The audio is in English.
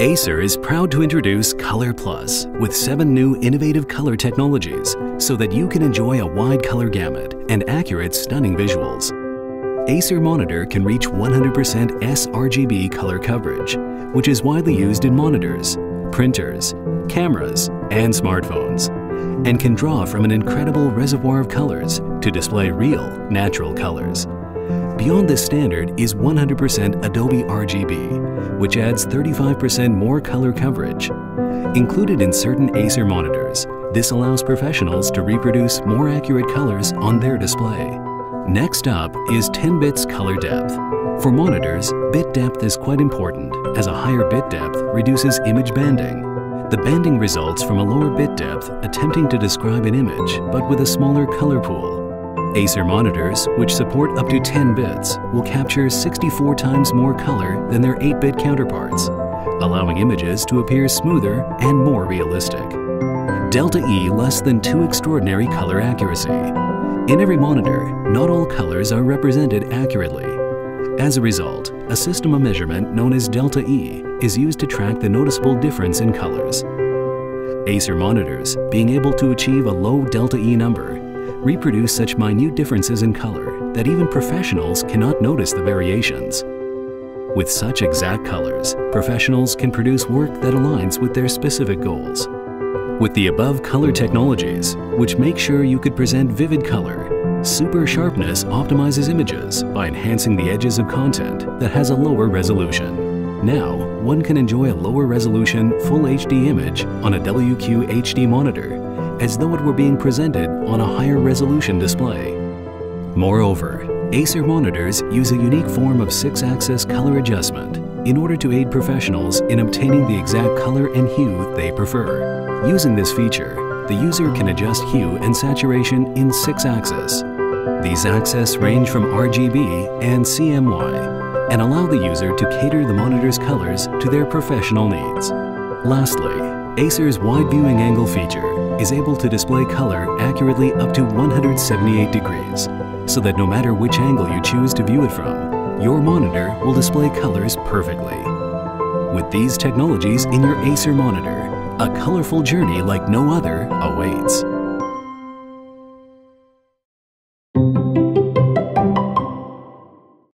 Acer is proud to introduce Color Plus with seven new innovative color technologies so that you can enjoy a wide color gamut and accurate, stunning visuals. Acer Monitor can reach 100% sRGB color coverage, which is widely used in monitors, printers, cameras, and smartphones, and can draw from an incredible reservoir of colors to display real, natural colors. Beyond this standard is 100% Adobe RGB, which adds 35% more color coverage. Included in certain Acer monitors, this allows professionals to reproduce more accurate colors on their display. Next up is 10 bits color depth. For monitors, bit depth is quite important as a higher bit depth reduces image banding. The banding results from a lower bit depth attempting to describe an image but with a smaller color pool. Acer monitors, which support up to 10 bits, will capture 64 times more color than their 8-bit counterparts, allowing images to appear smoother and more realistic. Delta E less than 2 extraordinary color accuracy, in every monitor, not all colors are represented accurately. As a result, a system of measurement known as delta E is used to track the noticeable difference in colors. Acer monitors, being able to achieve a low delta E number, reproduce such minute differences in color that even professionals cannot notice the variations. With such exact colors, professionals can produce work that aligns with their specific goals. With the above color technologies, which make sure you could present vivid color, Super Sharpness optimizes images by enhancing the edges of content that has a lower resolution. Now, one can enjoy a lower resolution Full HD image on a WQ HD monitor as though it were being presented on a higher resolution display. Moreover, Acer monitors use a unique form of six-axis color adjustment in order to aid professionals in obtaining the exact color and hue they prefer. Using this feature, the user can adjust hue and saturation in six axes. These axes range from RGB and CMY and allow the user to cater the monitor's colors to their professional needs. Lastly, Acer's wide viewing angle feature is able to display color accurately up to 178 degrees, so that no matter which angle you choose to view it from, your monitor will display colors perfectly. With these technologies in your Acer monitor, a colorful journey like no other awaits.